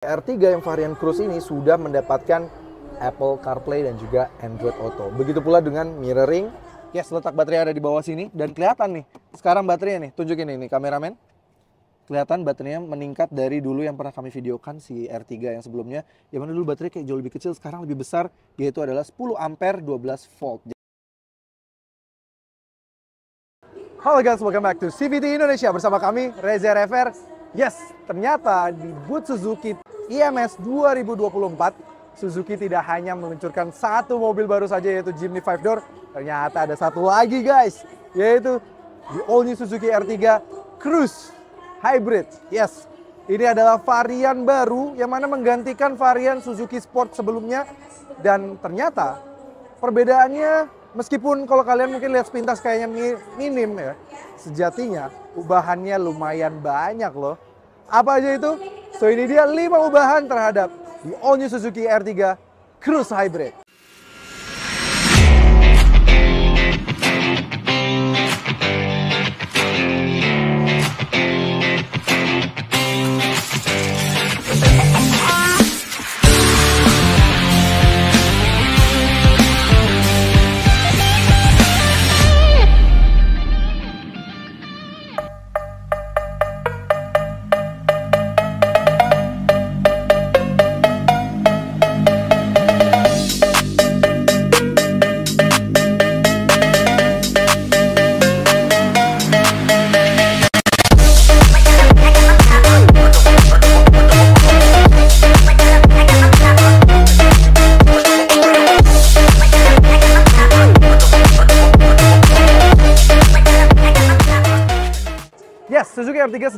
R3 yang varian Cruise ini sudah mendapatkan Apple CarPlay dan juga Android Auto. Begitu pula dengan mirroring. Yes, letak baterai ada di bawah sini dan kelihatan nih. Sekarang baterainya nih, tunjukin ini kameramen. Kelihatan baterainya meningkat dari dulu yang pernah kami videokan si R3 yang sebelumnya. Yang mana dulu baterai kayak jauh lebih kecil, sekarang lebih besar yaitu adalah 10 ampere 12 volt. Halo guys, welcome back to CVT Indonesia bersama kami Reza Rever. Yes, ternyata di booth Suzuki IMS 2024 Suzuki tidak hanya meluncurkan satu mobil baru saja yaitu Jimny 5 Door, ternyata ada satu lagi guys, yaitu di all new Suzuki R3 Cruise Hybrid. Yes, ini adalah varian baru yang mana menggantikan varian Suzuki Sport sebelumnya dan ternyata perbedaannya meskipun kalau kalian mungkin lihat sepintas kayaknya minim ya, sejatinya ubahannya lumayan banyak loh. Apa aja itu? So ini dia 5 ubahan terhadap di all new Suzuki R3 Cruise Hybrid.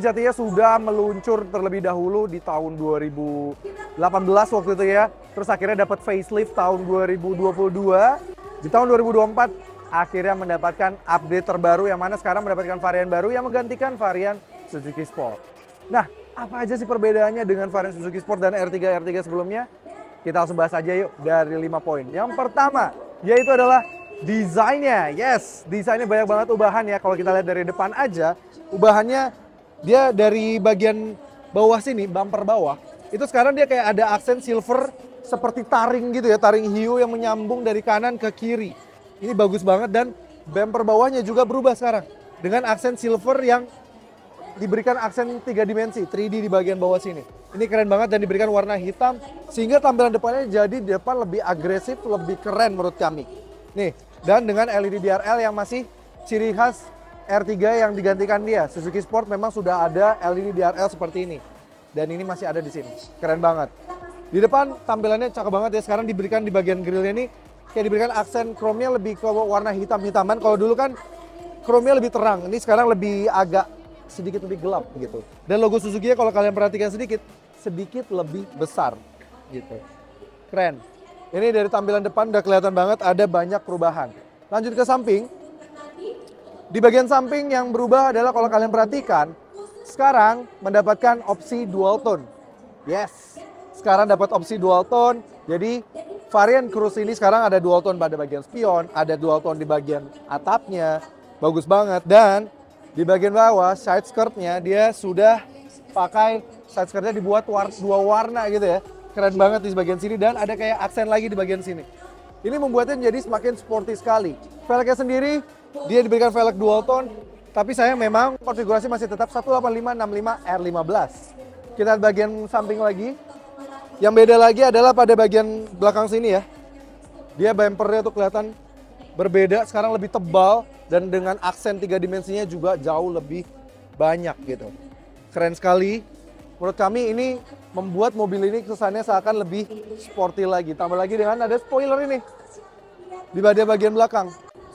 Sejatinya sudah meluncur terlebih dahulu di tahun 2018 waktu itu ya. Terus akhirnya dapat facelift tahun 2022. Di tahun 2024 akhirnya mendapatkan update terbaru yang mana sekarang mendapatkan varian baru yang menggantikan varian Suzuki Sport. Nah, apa aja sih perbedaannya dengan varian Suzuki Sport dan R3 R3 sebelumnya? Kita langsung bahas aja yuk dari 5 poin. Yang pertama, yaitu adalah desainnya. Yes, desainnya banyak banget ubahan ya. Kalau kita lihat dari depan aja, ubahannya dia dari bagian bawah sini, bumper bawah, itu sekarang dia kayak ada aksen silver seperti taring gitu ya, taring hiu yang menyambung dari kanan ke kiri. Ini bagus banget dan bumper bawahnya juga berubah sekarang dengan aksen silver yang diberikan aksen tiga dimensi, 3D di bagian bawah sini. Ini keren banget dan diberikan warna hitam sehingga tampilan depannya jadi depan lebih agresif, lebih keren menurut kami. Nih, dan dengan LED DRL yang masih ciri khas R3 yang digantikan dia. Suzuki Sport memang sudah ada LED DRL seperti ini. Dan ini masih ada di sini. Keren banget. Di depan tampilannya cakep banget ya. Sekarang diberikan di bagian grillnya ini kayak diberikan aksen chrome-nya lebih ke warna hitam-hitaman. Kalau dulu kan chrome-nya lebih terang. Ini sekarang lebih agak sedikit lebih gelap gitu. Dan logo Suzuki kalau kalian perhatikan sedikit, sedikit lebih besar gitu. Keren. Ini dari tampilan depan udah kelihatan banget ada banyak perubahan. Lanjut ke samping. Di bagian samping yang berubah adalah kalau kalian perhatikan, sekarang mendapatkan opsi dual tone. Yes, sekarang dapat opsi dual tone. Jadi varian Cruise ini sekarang ada dual tone pada bagian spion, ada dual tone di bagian atapnya. Bagus banget. Dan di bagian bawah side skirtnya dia sudah pakai side skirtnya dibuat war dua warna gitu ya. Keren banget di bagian sini dan ada kayak aksen lagi di bagian sini. Ini membuatnya menjadi semakin sporty sekali. Velgnya sendiri dia diberikan velg dual tone, tapi saya memang konfigurasi masih tetap 18565 R15. Kita lihat bagian samping lagi. Yang beda lagi adalah pada bagian belakang sini ya. Dia bumpernya tuh kelihatan berbeda, sekarang lebih tebal dan dengan aksen tiga dimensinya juga jauh lebih banyak gitu. Keren sekali. Menurut kami ini membuat mobil ini kesannya seakan lebih sporty lagi. Tambah lagi dengan ada spoiler ini di bagian bagian belakang.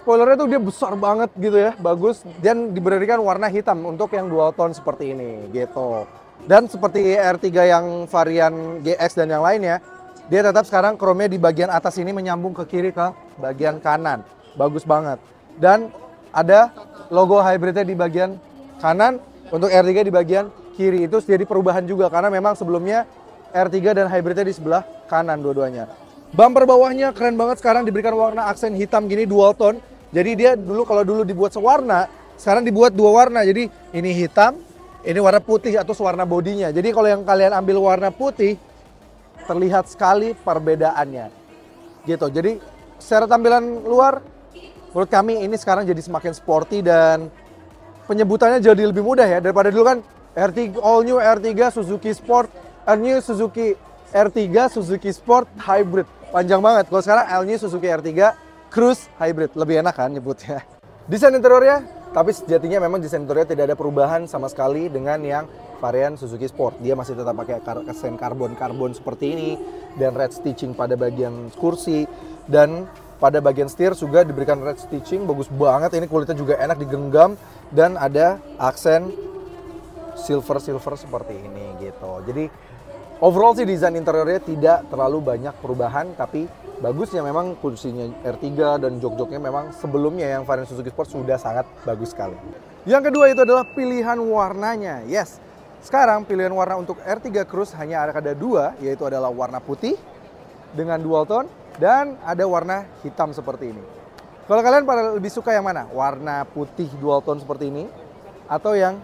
Spoilernya tuh dia besar banget gitu ya, bagus dan diberikan warna hitam untuk yang dual tone seperti ini gitu. Dan seperti R3 yang varian GX dan yang lainnya, dia tetap sekarang chrome-nya di bagian atas ini menyambung ke kiri ke bagian kanan. Bagus banget. Dan ada logo hybridnya di bagian kanan, untuk R3 di bagian kiri. Itu jadi perubahan juga karena memang sebelumnya R3 dan hybridnya di sebelah kanan dua-duanya. Bumper bawahnya keren banget sekarang diberikan warna aksen hitam gini dual tone. Jadi dia dulu kalau dulu dibuat sewarna, sekarang dibuat dua warna. Jadi ini hitam, Ini warna putih atau warna bodinya. Jadi kalau yang kalian ambil warna putih, terlihat sekali perbedaannya. Gitu. Jadi secara tampilan luar, menurut kami ini sekarang jadi semakin sporty dan penyebutannya jadi lebih mudah ya daripada dulu kan R3 all new R3 Suzuki Sport, all new Suzuki R3 Suzuki Sport Hybrid. Panjang banget. Kalau sekarang all new Suzuki R3 Cruise Hybrid. Lebih enak kan nyebutnya. Desain interiornya tapi sejatinya memang desain interiornya tidak ada perubahan sama sekali dengan yang varian Suzuki Sport. Dia masih tetap pakai desain karbon-karbon seperti ini dan red stitching pada bagian kursi dan pada bagian setir juga diberikan red stitching bagus banget. Ini kulitnya juga enak digenggam dan ada aksen silver silver seperti ini gitu. Jadi overall sih desain interiornya tidak terlalu banyak perubahan tapi bagusnya memang kursinya R3 dan jok-joknya memang sebelumnya yang varian Suzuki Sport sudah sangat bagus sekali. Yang kedua itu adalah pilihan warnanya. Yes, sekarang pilihan warna untuk R3 Cruise hanya ada dua, yaitu adalah warna putih dengan dual tone dan ada warna hitam seperti ini. Kalau kalian pada lebih suka yang mana? Warna putih dual tone seperti ini atau yang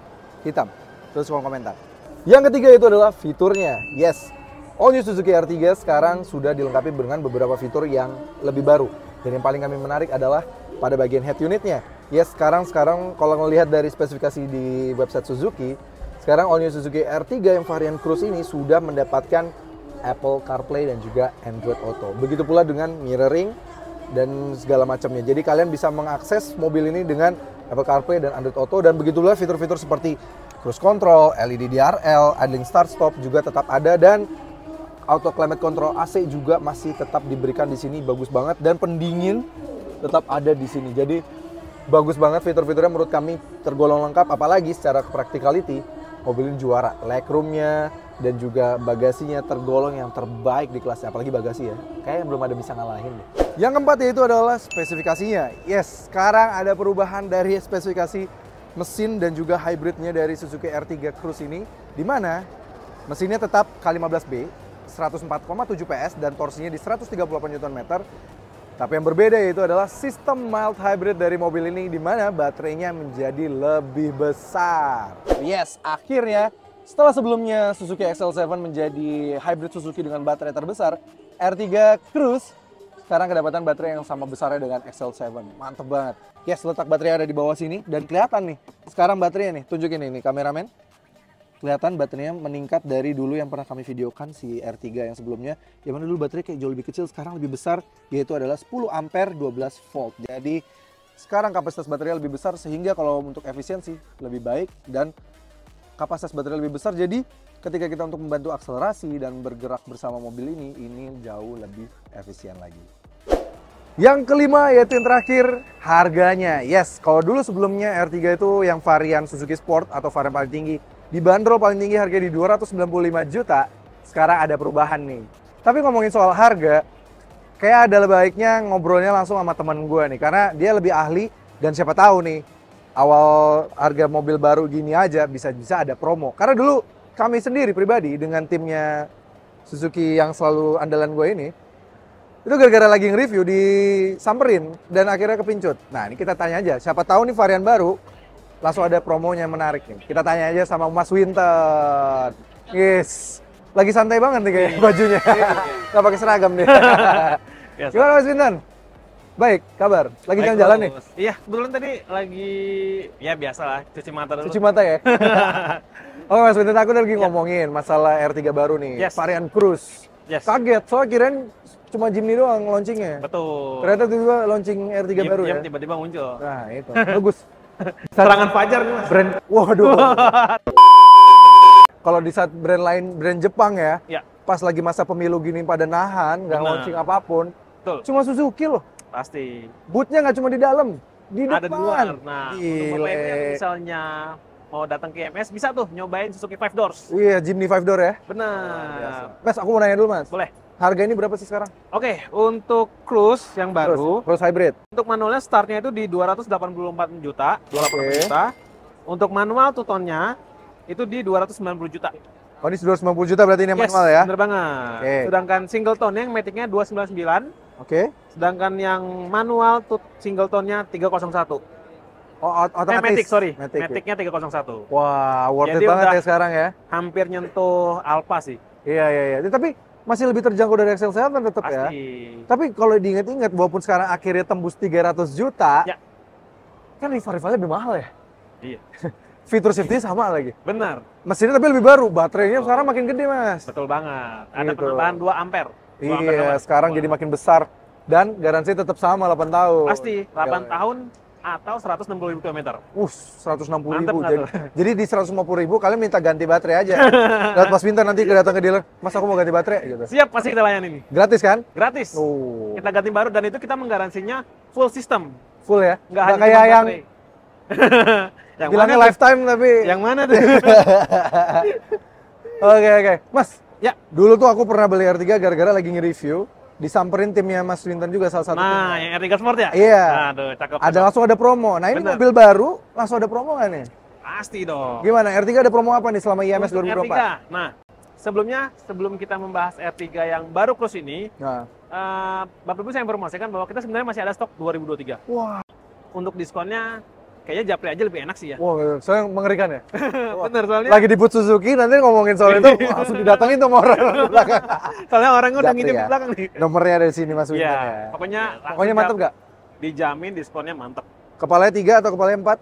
hitam? Terus kolom komentar. Yang ketiga itu adalah fiturnya. Yes, All New Suzuki R3 sekarang sudah dilengkapi dengan beberapa fitur yang lebih baru. Dan yang paling kami menarik adalah pada bagian head unitnya. Yes, sekarang sekarang kalau ngelihat dari spesifikasi di website Suzuki, sekarang All New Suzuki R3 yang varian Cruise ini sudah mendapatkan Apple CarPlay dan juga Android Auto. Begitu pula dengan mirroring dan segala macamnya. Jadi kalian bisa mengakses mobil ini dengan Apple CarPlay dan Android Auto dan begitu pula fitur-fitur seperti cruise control, LED DRL, idling start stop juga tetap ada dan auto climate control AC juga masih tetap diberikan di sini bagus banget dan pendingin tetap ada di sini. Jadi bagus banget fitur-fiturnya menurut kami tergolong lengkap apalagi secara practicality mobil ini juara. Legroomnya dan juga bagasinya tergolong yang terbaik di kelasnya apalagi bagasi ya. Kayaknya belum ada bisa ngalahin deh. Yang keempat yaitu adalah spesifikasinya. Yes, sekarang ada perubahan dari spesifikasi mesin dan juga hybridnya dari Suzuki R3 Cruise ini di mana mesinnya tetap K15B 104,7 PS dan torsinya di 138 Nm. Tapi yang berbeda yaitu adalah sistem mild hybrid dari mobil ini di mana baterainya menjadi lebih besar. Yes, akhirnya setelah sebelumnya Suzuki XL7 menjadi hybrid Suzuki dengan baterai terbesar, R3 Cruise sekarang kedapatan baterai yang sama besarnya dengan XL7. Mantep banget. Yes, letak baterai ada di bawah sini dan kelihatan nih. Sekarang baterainya nih, tunjukin ini kameramen kelihatan baterainya meningkat dari dulu yang pernah kami videokan si R3 yang sebelumnya. Yang mana dulu baterai kayak jauh lebih kecil, sekarang lebih besar, yaitu adalah 10 ampere 12 volt. Jadi sekarang kapasitas baterai lebih besar sehingga kalau untuk efisiensi lebih baik dan kapasitas baterai lebih besar. Jadi ketika kita untuk membantu akselerasi dan bergerak bersama mobil ini, ini jauh lebih efisien lagi. Yang kelima yaitu yang terakhir harganya. Yes, kalau dulu sebelumnya R3 itu yang varian Suzuki Sport atau varian paling tinggi Dibanderol paling tinggi harga di 295 juta, sekarang ada perubahan nih. Tapi ngomongin soal harga, kayak ada baiknya ngobrolnya langsung sama teman gue nih, karena dia lebih ahli dan siapa tahu nih awal harga mobil baru gini aja bisa-bisa ada promo. Karena dulu kami sendiri pribadi dengan timnya Suzuki yang selalu andalan gue ini, itu gara-gara lagi nge-review disamperin dan akhirnya kepincut. Nah ini kita tanya aja, siapa tahu nih varian baru langsung ada promonya yang menarik nih. Kita tanya aja sama Mas Winter. Yes. Lagi santai banget nih kayak iya. bajunya. Iya, iya. Gak pakai seragam deh. Gimana Mas Winter? Baik, kabar. Lagi jalan-jalan nih? Iya, kebetulan tadi lagi ya biasa lah, cuci mata dulu. Cuci mata ya? Oke Mas Winter, aku lagi ngomongin masalah R3 baru nih, yes. varian Cruise. Yes. Kaget, soalnya kirain cuma Jimny doang launchingnya. Betul. Ternyata tiba-tiba launching R3 Jim, baru Jim ya? tiba-tiba muncul. Nah itu, bagus. Serangan fajar nih mas. Brand, waduh. Kalau di saat brand lain, brand Jepang ya, ya. pas lagi masa pemilu gini pada nahan, nggak launching apa pun, Betul. cuma Suzuki loh. Pasti. Bootnya nggak cuma di dalam, di Ada depan. di luar. Nah, Gile. untuk yang misalnya mau datang ke MS bisa tuh nyobain Suzuki Five Doors. Iya, Jimny Five Door ya. Benar. Mas, aku mau nanya dulu mas. Boleh. Harga ini berapa sih sekarang? Oke, untuk Cruise yang baru, Cruise, Cruise hybrid. Untuk manualnya startnya itu di 284 juta, 284 okay. juta. Untuk manual tutonnya itu di 290 juta. Oh ini 290 juta berarti ini yes, manual ya? bener banget. Okay. Sedangkan single tone yang metiknya 299. Oke. Okay. Sedangkan yang manual tut single tone-nya 301. Oh, Eh, otomatis. Matic, sorry. Matic, ya. Matic-nya 301. Wah, worth Jadi it banget ya sekarang ya. Hampir nyentuh Alpha sih. Iya, iya, iya. Tapi masih lebih terjangkau dari Excel 7 tetap ya. Tapi kalau diingat-ingat, walaupun sekarang akhirnya tembus 300 juta, Ya. kan rival-rivalnya lebih mahal ya. Iya. Fitur safety sama lagi. Benar. Mesinnya tapi lebih baru, baterainya sekarang makin gede mas. Betul banget. Ada Gitu. penambahan 2 ampere. 2 ampere Iya, sekarang jadi makin besar. Dan garansi tetap sama 8 tahun. Pasti 8 Gila. tahun atau 160 ribu kilometer. Uh, 160 Mantep ribu. Jadi, jadi di 150 ribu kalian minta ganti baterai aja. Lihat Mas Winter nanti datang ke dealer, Mas aku mau ganti baterai gitu. Siap pasti kita layani nih. Gratis kan? Gratis. Oh, Kita ganti baru dan itu kita menggaransinya full system. full ya? Nggak Nggak hanya kayak yang yang bilangnya mana tuh? lifetime tapi. Yang mana tuh? Oke oke, Mas. Ya. Dulu tuh aku pernah beli R3 gara-gara lagi nge-review. Disamperin timnya Mas Winter juga salah satu. nah, timnya. yang R3 Sport ya? Iya. Aduh, cakep. Ada langsung ada promo. Nah ini Bener. mobil baru langsung ada promo nggak nih? Pasti dong. Gimana? R3 ada promo apa nih selama IMS Untuk 2024? R3. Nah, sebelumnya sebelum kita membahas R3 yang baru close ini, Nah. eh, Bapak Ibu saya informasikan bahwa kita sebenarnya masih ada stok 2023. Wah, Untuk diskonnya kayaknya Japri aja lebih enak sih ya. wah, saya mengerikan ya. Bener soalnya Lagi di Suzuki nanti ngomongin soal itu wah, langsung didatengin tuh sama orang belakang. soalnya orang udah Japri ngintip ya. di belakang nih. Nomornya ada di sini Mas Winter Iya, ya. pokoknya langsung Pokoknya mantep nggak? Dijamin diskonnya mantep. Kepalanya tiga atau kepalanya empat?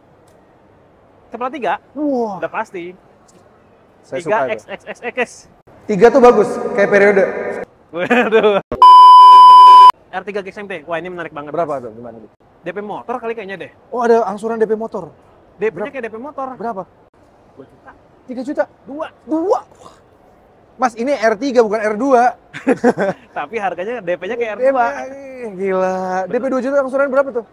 Kepala tiga, Wah, udah pasti. saya Tiga suka. itu. XXXX. Tiga tuh bagus, kayak periode. Waduh. R3 GXMT, wah ini menarik banget. Berapa tuh? Gimana tuh? DP motor kali kayaknya deh. Oh ada angsuran DP motor. DP-nya kayak DP motor. Berapa? 2 juta. Tiga juta. Dua. Dua. Mas ini R3 bukan R2. Tapi harganya DP-nya kayak R2. DP, gila. DP 2 juta angsuran berapa tuh?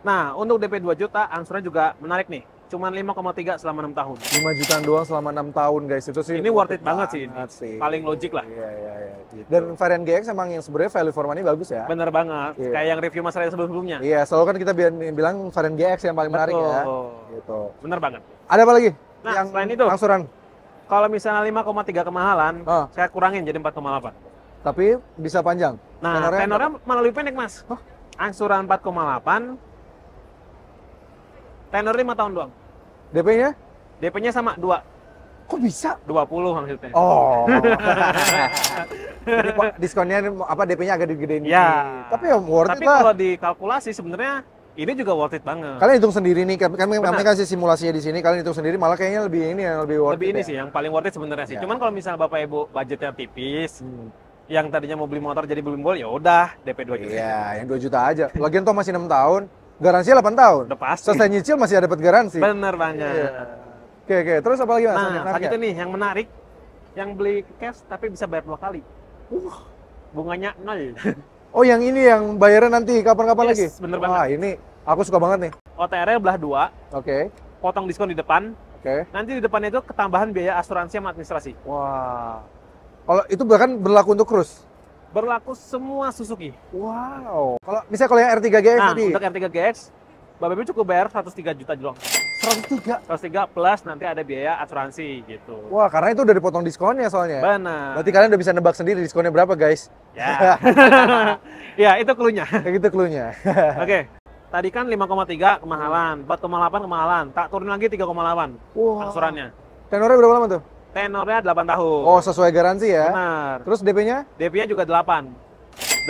Nah, untuk DP 2 juta, angsuran juga menarik nih. Cuman 5,3 selama 6 tahun. 5 jutaan doang selama 6 tahun guys. Itu sih Ini worth it banget sih ini. sih. Paling logik lah. Iya, iya, iya. Dan varian GX emang yang sebenarnya value for money bagus ya. Bener banget. Iya. Kayak yang review Mas sebelum-sebelumnya. Iya, selalu kan kita bi- bilang varian GX yang paling menarik ya. Betul. Gitu. Bener banget. Ada apa lagi? Nah, selain itu. angsuran. Kalau misalnya 5,3 kemahalan, Oh. saya kurangin jadi 4,8. Tapi bisa panjang. Nah, Tenornya tenornya, malah lebih pendek, Mas. Hah? Angsuran 4,8. Tenor 5 tahun doang. DP-nya? DP-nya sama 2, Kok bisa? 20 maksudnya. Oh. Jadi diskonnya apa DP-nya agak digedein. Ya. Tapi ya worth Tapi it lah. kalau dikalkulasi sebenarnya ini juga worth it banget. Kalian hitung sendiri nih, kami kami kami Benar. kasih simulasinya di sini. Kalian hitung sendiri, malah kayaknya lebih ini yang lebih worth Lebih it ini ya. sih yang paling worth it sebenarnya sih. Ya. Cuman kalau misalnya Bapak Ibu budgetnya tipis, Hmm. yang tadinya mau beli motor jadi beli mobil ya udah DP 2 juta. Iya, yang 2 juta aja. Lagian toh masih 6 tahun, garansinya 8 tahun. Udah pasti. Selesai nyicil masih dapat garansi. Bener banget. Iya. Oke, oke. Terus apa lagi Mas? Ada Nah, yang menarik selanjutnya nih yang menarik, yang beli cash tapi bisa bayar dua kali. Bunganya nol. Oh, yang ini yang bayaran nanti kapan-kapan Yes, lagi? bener Wah, ini aku suka banget nih. OTR-nya belah dua, Oke. potong diskon di depan. Oke. Nanti di depannya itu ketambahan biaya asuransi sama administrasi. Wah. Kalau itu bahkan berlaku untuk cruise. Berlaku semua Suzuki. Wow. Kalau misalnya kalau yang R3 GX Nah, tadi untuk R3 GX, Bapak Ibu cukup bayar 103 juta doang. 103. 103 plus nanti ada biaya asuransi gitu. Wah, karena itu udah dipotong diskonnya soalnya. Benar. Berarti kalian udah bisa nebak sendiri diskonnya berapa, guys. Ya. ya, itu. Kayak gitu clue-nya. Oke. Tadi kan 5,3 kemahalan, 4,8 kemahalan, tak turun lagi 3,8 Wah. angsurannya. Tenornya berapa lama tuh? Tenornya 8 tahun. Oh, sesuai garansi ya. Benar. Terus DP-nya DP-nya juga 8.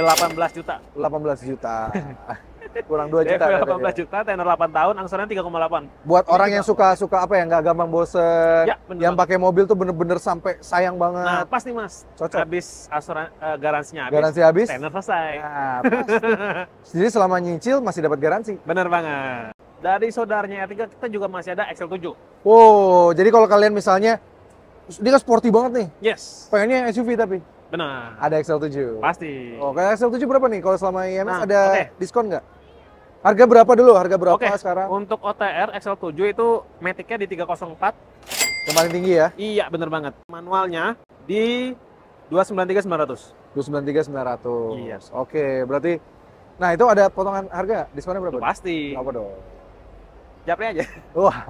18 juta. 18 juta. Kurang 2 DP juta. 18 katanya. juta, tenor 8 tahun, angsurannya 3,8. Buat orang yang suka suka apa ya, nggak gampang bosen, Ya, bener yang pakai mobil tuh bener-bener sampai sayang Nah, banget. pas nih Mas. Cocok. Habis asuran eh, garansinya habis. Garansi habis. Tenor selesai. Nah, pas. Jadi selama nyicil masih dapat garansi. Bener banget. Dari saudaranya R3 kita juga masih ada XL7. Wow, jadi kalau kalian misalnya dia kan sporty banget nih, Yes. pengennya SUV tapi Benar. ada XL7. Pasti. Oh, kayak XL7 berapa nih kalau selama IMS Nah, ada oke. diskon nggak? Harga berapa dulu? Harga berapa Oke, sekarang? Untuk OTR XL7 itu Matic-nya di 304. Yang paling tinggi ya? Iya, bener banget. Manualnya di 293900. 293 900. Iya. Oke, berarti Nah, itu ada potongan harga, diskonnya berapa? Itu pasti. Apa dong? Japri aja. Wah.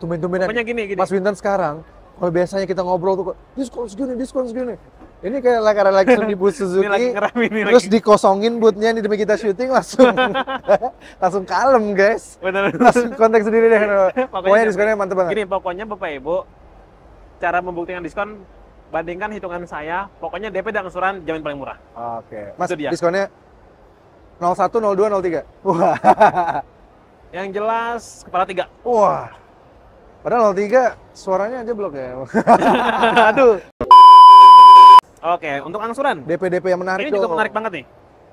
Tumben-tumbenan. Pokoknya gini, gini. Mas Winton sekarang, kalau biasanya kita ngobrol tuh, diskon segini, diskon segini. Ini kayak like langsung di booth Ini lagi Suzuki, ini terus lagi. dikosongin bootnya nih demi kita syuting langsung langsung kalem guys. Bener. Langsung kontak sendiri deh. Pokoknya DP. diskonnya mantep banget. Gini, pokoknya Bapak Ibu, cara membuktikan diskon bandingkan hitungan saya, pokoknya DP dan angsuran jamin paling murah. Oke. Mas, Itu dia. diskonnya 01, 02, 03. Wah. Yang jelas kepala tiga. Wah. Padahal 03 suaranya aja blok ya. Aduh. Oke, untuk angsuran. DP-DP yang menarik Ini juga dong. menarik banget nih.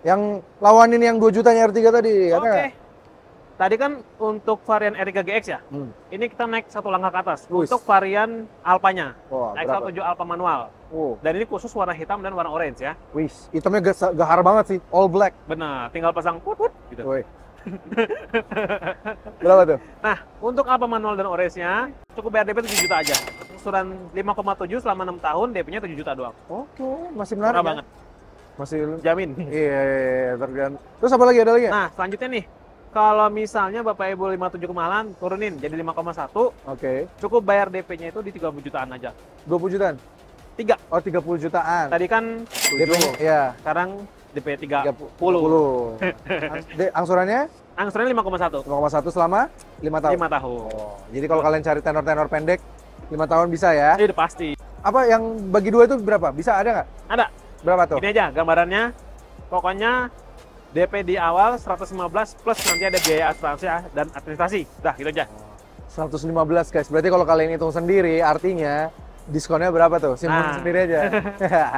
Yang lawanin yang 2 jutanya R3 tadi, ada Oke. nggak? Tadi kan untuk varian R3 GX ya. Hmm. Ini kita naik satu langkah ke atas. Wis. Untuk varian Alpanya, Wah, berapa? X7 Alpha manual. Oh, Dan ini khusus warna hitam dan warna orange ya. wis. Hitamnya gahar banget sih, all black. Benar, tinggal pasang put put gitu. Berapa tuh? Nah, untuk Alpha manual dan orange-nya cukup bayar DP 7 juta aja. Angsuran 5,7 selama 6 tahun, DP-nya 7 juta doang. Oke, masih menarik. Murah ya? banget. Masih Jamin. Iya, iya, iya, tergantung. Terus apa lagi ada lagi? Nah, selanjutnya nih, kalau misalnya Bapak Ibu 57 kemahalan, turunin jadi 5,1, Oke. cukup bayar DP-nya itu di 30 jutaan aja. 20 jutaan. Tiga. Oh, 30 jutaan. Tadi kan DP-nya ya. sekarang DP 30. 30. Ang- de- Angsurannya Angsurannya 5,1. 5,1 selama 5 tahun. 5 tahun. Oh, jadi kalau kalian cari tenor-tenor pendek 5 tahun bisa ya. Udah pasti. Apa yang bagi dua itu berapa? Bisa ada nggak? Ada. Berapa tuh? Ini aja gambarannya. Pokoknya DP di awal 115 plus nanti ada biaya asuransi dan administrasi. Dah, gitu aja. 115 guys. Berarti kalau kalian hitung sendiri artinya diskonnya berapa tuh? Simpen Nah. sendiri aja.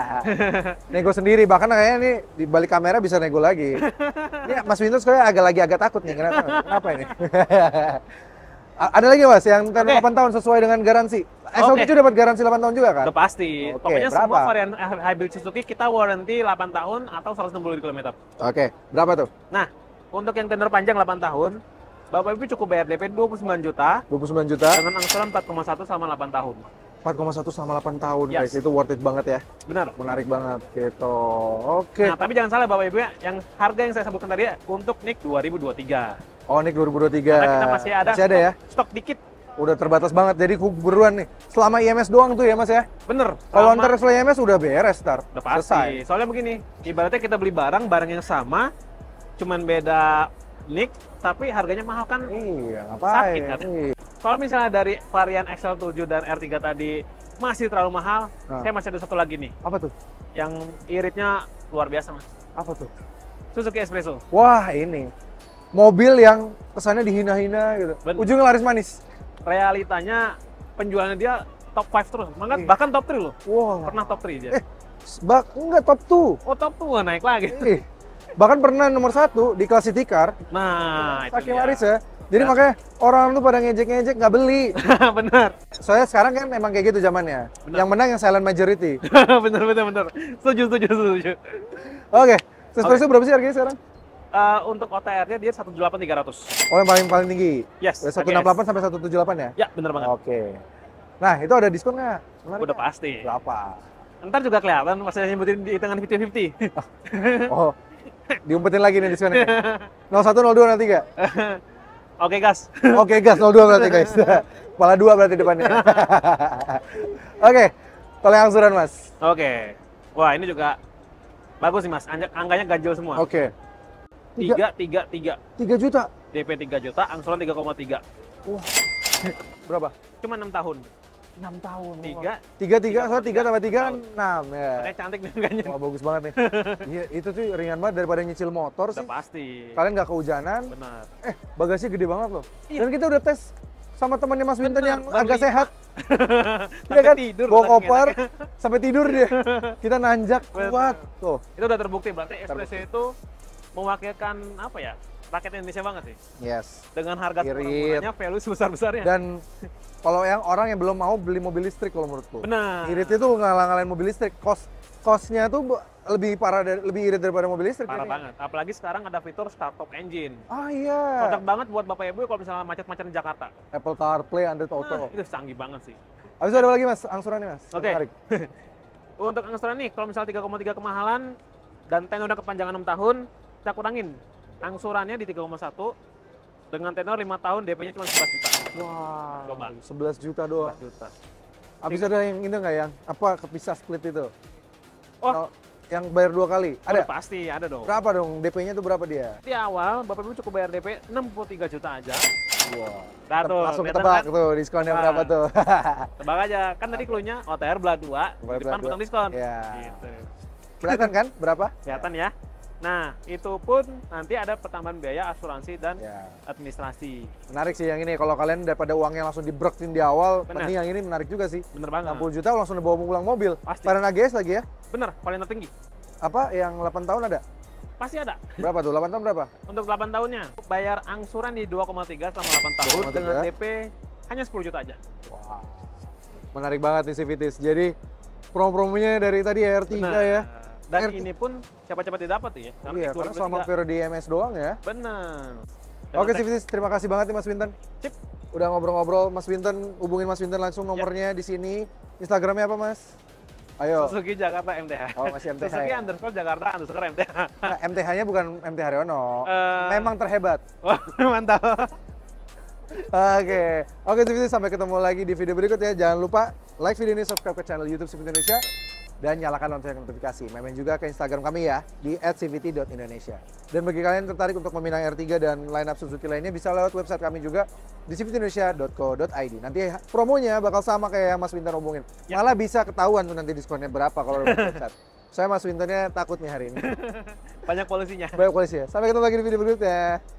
nego sendiri. Bahkan kayaknya nih di balik kamera bisa nego lagi. Ini Mas Windows kayak agak lagi agak takut nih. Kenapa, kenapa ini? Ada lagi mas yang Oke. 8 tahun sesuai dengan garansi. Oke. SL7 dapat garansi 8 tahun juga kan? Udah pasti. Oke, Pokoknya berapa? semua varian hybrid Suzuki kita warranty 8 tahun atau 160 km. Oke, berapa tuh? Nah, untuk yang tenor panjang 8 tahun, Bapak Ibu cukup bayar DP 29 juta 29 juta, dengan angsuran 4,1 selama 8 tahun. 4,1 selama 8 tahun Yes. guys. Itu worth it banget ya. Benar. Menarik banget gitu. Oke. Nah, tapi jangan salah Bapak Ibu ya, yang harga yang saya sebutkan tadi ya, untuk NIK 2023. Oh, ini 2023. Karena kita masih ada, Masih ada ya? Stok dikit. Udah terbatas banget. Jadi buruan nih. Selama IMS doang tuh ya Mas ya. Bener. Kalau ntar setelah IMS udah beres ntar. Udah pasti. Selesai. Soalnya begini, ibaratnya kita beli barang, barang yang sama, cuman beda nick, tapi harganya mahal kan. Iya, Sakit ngapain? kan? Iya. Kalau misalnya dari varian XL7 dan R3 tadi masih terlalu mahal, Nah. saya masih ada satu lagi nih, Apa tuh? yang iritnya luar biasa mas. Apa tuh? Suzuki Espresso. Wah, ini. Mobil yang kesannya dihina-hina gitu. Bener. Ujungnya laris manis. Realitanya penjualannya dia top 5 terus, bahkan, Iya. bahkan top 3 loh. Wah. Pernah top 3 dia. Eh. Bak, enggak top 2. Oh top 2 naik lagi. Ih, bahkan pernah nomor satu di Car. Nah, itu Saking dia. laris ya. Jadi Ya. makanya orang tuh pada ngejek-ngejek nggak beli. bener. Soalnya sekarang kan emang kayak gitu zamannya. Benar. Yang menang yang silent majority. bener, bener, bener. Setuju, setuju, setuju. Oke, Espresso berapa sih harganya sekarang? Eh, untuk OTR-nya dia 178.300. Oh yang paling paling tinggi. Yes. 168 sampai 178 ya? Ya, bener banget. Oke. Nah, itu ada diskon nggak? Udah nggak? pasti. Berapa? Ntar juga kelihatan pas saya nyebutin di hitungan 50-50. Oh, diumpetin lagi nih diskonnya. 01, 02, 03. Oke, gas. Oke, gas 02 berarti guys. Kepala dua berarti depannya. Oke, kalau yang angsuran mas. Oke. Wah, ini juga bagus nih, Mas. Angkanya ganjil semua. Oke. Tiga, 3 3 3. tiga juta. DP 3 juta, angsuran 3,3. Berapa? Cuma 6 tahun. 6 tahun. 3. Tiga, tiga, soalnya tiga tambah tiga kan enam ya. Makanya cantik nih angkanya. Wah bagus banget nih. Iya itu tuh ringan banget daripada nyicil motor Udah sih. pasti. Kalian nggak kehujanan. Benar. Eh bagasinya gede banget loh. Iya. Dan kita udah tes sama temannya Mas Winton yang baru agak sehat. Sampai Iya kan? tidur Bawa koper sampai tidur dia. Kita nanjak Bener. kuat. Tuh. Itu udah terbukti berarti espresso itu mewakilkan apa ya? Rakyat Indonesia banget sih. Yes. Dengan harga penggunaannya value sebesar-besarnya. Dan kalau yang orang yang belum mau beli mobil listrik kalau menurutku. Benar. Irit itu ngalang-ngalain mobil listrik. Kos kosnya tuh lebih parah dari, lebih irit daripada mobil listrik. Parah banget. Apalagi sekarang ada fitur startup engine. Ah iya. Cocok banget buat Bapak Ibu kalau misalnya macet-macet di Jakarta. Apple CarPlay Android Nah, Auto. itu canggih banget sih. Habis itu ada lagi mas, angsurannya mas. Oke. Menarik. Untuk angsuran nih, kalau misalnya 3,3 kemahalan dan tenor kepanjangan 6 tahun, kita kurangin. Angsurannya di 3,1 dengan tenor 5 tahun DP-nya cuma 11 juta. Wah, Coba. 11 juta doang. 11 juta. Habis ada yang ini nggak yang apa kepisah split itu? Oh. No, yang bayar dua kali. Udah Ada? pasti ada dong. Berapa dong? DP-nya tuh berapa dia? Di awal Bapak Ibu cukup bayar DP 63 juta aja. Wow. Nah, tuh, Langsung ketebak kan? tuh diskonnya Wah. berapa tuh. Tebak aja. Kan tadi clue-nya OTR belah 2, Belah di depan belah dua. potong diskon. Ya. Gitu. Kelihatan kan berapa? Kelihatan ya. Nah, itu pun nanti ada pertambahan biaya asuransi dan Ya. administrasi. Menarik sih yang ini. Kalau kalian daripada uangnya langsung dibrekin di awal, ini yang ini menarik juga sih. Bener banget. 60 juta langsung dibawa pulang mobil. Pasti. Varian AGS lagi ya? Bener, paling tertinggi. Apa yang 8 tahun ada? Pasti ada. Berapa tuh? 8 tahun berapa? Untuk 8 tahunnya, bayar angsuran di 2,3 selama 8 tahun 2,3. dengan DP hanya 10 juta aja. Wow. Menarik banget nih Civities. Jadi promo-promonya dari tadi ya R3 Benar. ya. Dan RT. ini pun cepat-cepat didapat ya. Iya, karena selama periode MS doang ya. Benar. Oke Civities, terima kasih banget nih Mas Winton. Sip. Udah ngobrol-ngobrol, Mas Winton, hubungin Mas Winton langsung nomornya di sini. Instagramnya apa Mas? Ayo. Suzuki Jakarta MTH. Oh, masih MTH Suzuki ya? underscore Jakarta underscore MTH. Nah, MTH-nya bukan MT Haryono. Eh. Memang terhebat. Wah, mantap. Oke, oke Civities sampai ketemu lagi di video berikut ya. Jangan lupa like video ini, subscribe ke channel YouTube Civities Indonesia, dan nyalakan lonceng notifikasi. Main juga ke Instagram kami ya di @cvt.indonesia. Dan bagi kalian yang tertarik untuk meminang R3 dan line up Suzuki lainnya bisa lewat website kami juga di cvtindonesia.co.id. Nanti promonya bakal sama kayak yang Mas Winter hubungin. Ya. Malah bisa ketahuan tuh nanti diskonnya berapa kalau lewat website. Saya Mas Winternya takut nih hari ini. Banyak polusinya. Baik polisi ya. Sampai ketemu lagi di video berikutnya.